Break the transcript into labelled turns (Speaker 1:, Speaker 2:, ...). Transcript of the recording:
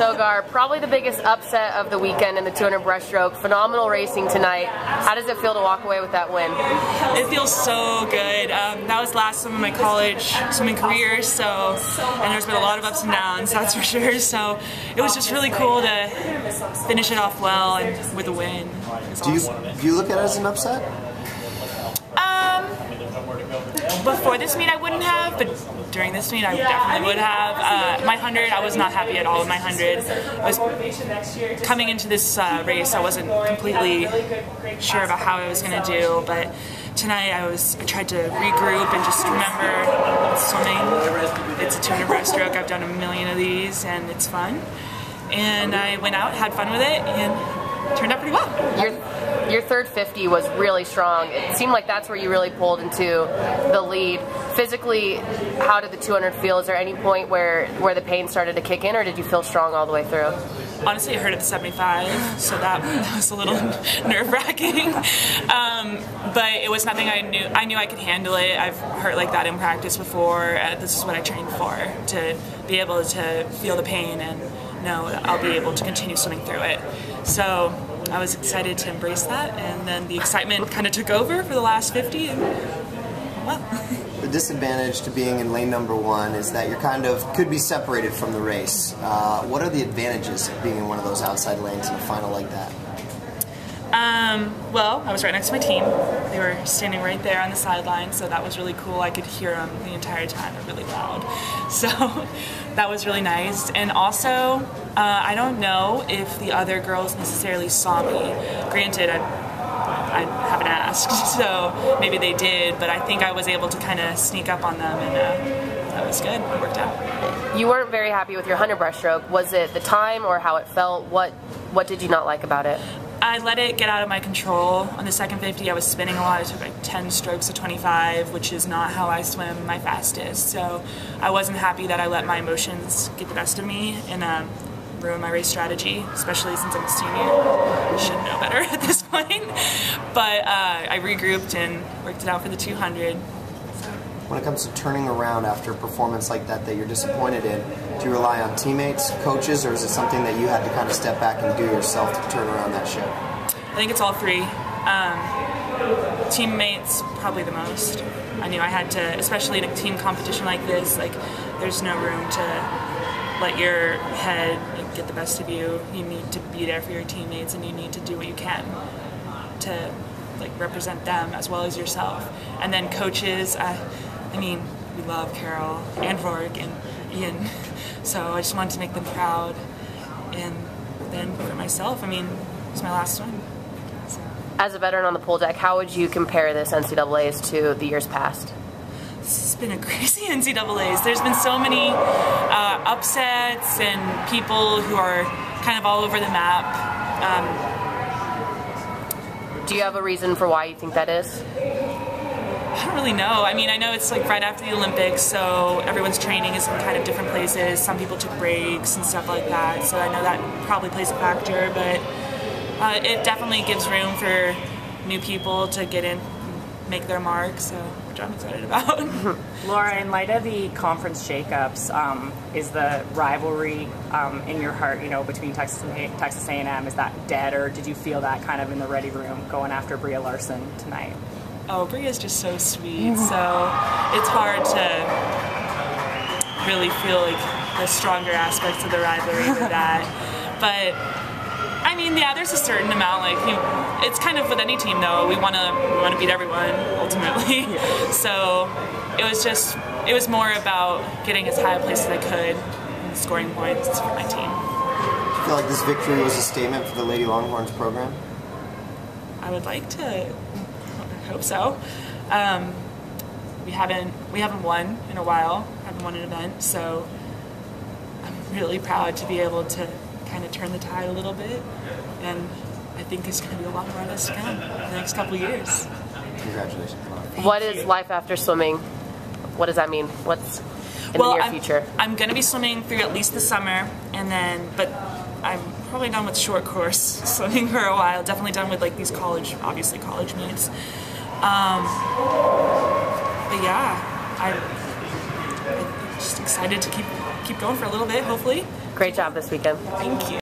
Speaker 1: Sogar, probably the biggest upset of the weekend in the 200 breaststroke. Phenomenal racing tonight. How does it feel to walk away with that win?
Speaker 2: It feels so good. Um, that was the last swim of my college swimming career, so and there's been a lot of ups and downs, that's for sure. So it was just really cool to finish it off well and with a win.
Speaker 3: Do you do you look at it as an upset?
Speaker 2: Before this meet I wouldn't have, but during this meet I definitely would have. Uh, my 100, I was not happy at all with my 100. I was coming into this uh, race, I wasn't completely sure about how I was going to do, but tonight I was I tried to regroup and just remember swimming. It's a 200 breaststroke. I've done a million of these, and it's fun. And I went out, had fun with it, and turned out pretty well.
Speaker 1: Your, your third 50 was really strong. It seemed like that's where you really pulled into the lead. Physically, how did the 200 feel? Is there any point where, where the pain started to kick in, or did you feel strong all the way through?
Speaker 2: Honestly, it hurt at the 75, so that, that was a little nerve wracking. Um, but it was nothing I knew. I knew I could handle it. I've hurt like that in practice before. Uh, this is what I trained for to be able to feel the pain and know I'll be able to continue swimming through it. So I was excited to embrace that, and then the excitement kind of took over for the last 50. And.
Speaker 3: The disadvantage to being in lane number one is that you're kind of could be separated from the race. Uh, what are the advantages of being in one of those outside lanes in a final like that?
Speaker 2: Um, well, I was right next to my team. They were standing right there on the sideline, so that was really cool. I could hear them the entire time. Really loud. So that was really nice. And also, uh, I don't know if the other girls necessarily saw me. Granted, I, I haven't asked, so maybe they did, but I think I was able to kind of sneak up on them, and uh, that was good. It worked out.
Speaker 1: You weren't very happy with your 100 breaststroke. Was it the time or how it felt? What, what did you not like about it?
Speaker 2: I let it get out of my control. On the second 50, I was spinning a lot. I took like 10 strokes to 25, which is not how I swim my fastest. So I wasn't happy that I let my emotions get the best of me and um, ruin my race strategy, especially since I'm a senior. I should know better at this point. But uh, I regrouped and worked it out for the 200
Speaker 3: when it comes to turning around after a performance like that that you're disappointed in, do you rely on teammates, coaches, or is it something that you had to kind of step back and do yourself to turn around that ship?
Speaker 2: I think it's all three. Um, teammates, probably the most. I knew I had to, especially in a team competition like this, like there's no room to let your head get the best of you. You need to be there for your teammates and you need to do what you can to like represent them as well as yourself. And then coaches, I mean, we love Carol and Rourke and Ian, so I just wanted to make them proud. And then for myself, I mean, it's my last swim. So.
Speaker 1: As a veteran on the pool deck, how would you compare this NCAA's to the years past?
Speaker 2: It's been a crazy NCAA's. There's been so many uh, upsets and people who are kind of all over the map. Um,
Speaker 1: Do you have a reason for why you think that is?
Speaker 2: I don't really know. I mean, I know it's like right after the Olympics, so everyone's training is in kind of different places. Some people took breaks and stuff like that, so I know that probably plays a factor, but uh, it definitely gives room for new people to get in, make their mark, so which I'm excited about.
Speaker 4: Laura, in light of the conference shakeups, um, is the rivalry um, in your heart, you know, between Texas and Texas A&M, is that dead, or did you feel that kind of in the ready room going after Breeja Larson tonight?
Speaker 2: Oh, Breeja's just so sweet, so it's hard to really feel like the stronger aspects of the rivalry with that. But I mean, yeah, there's a certain amount. Like, you know, it's kind of with any team, though. We want to we want to beat everyone ultimately. so it was just it was more about getting as high a place as I could and scoring points for my team.
Speaker 3: Do you feel like this victory was a statement for the Lady Longhorns program?
Speaker 2: I would like to hope so. Um, we haven't we haven't won in a while. Haven't won an event, so I'm really proud to be able to kind of turn the tide a little bit. And I think there's going to be a lot more of this to come in the next couple of years.
Speaker 3: Congratulations.
Speaker 1: What is life after swimming? What does that mean? What's in
Speaker 2: well,
Speaker 1: the near
Speaker 2: I'm,
Speaker 1: future?
Speaker 2: I'm going to be swimming through at least the summer, and then, but I'm probably done with short course swimming for a while. Definitely done with like these college, obviously college meets. Um, but yeah, I, I'm just excited to keep keep going for a little bit, hopefully.
Speaker 1: Great job this weekend.
Speaker 2: Thank you.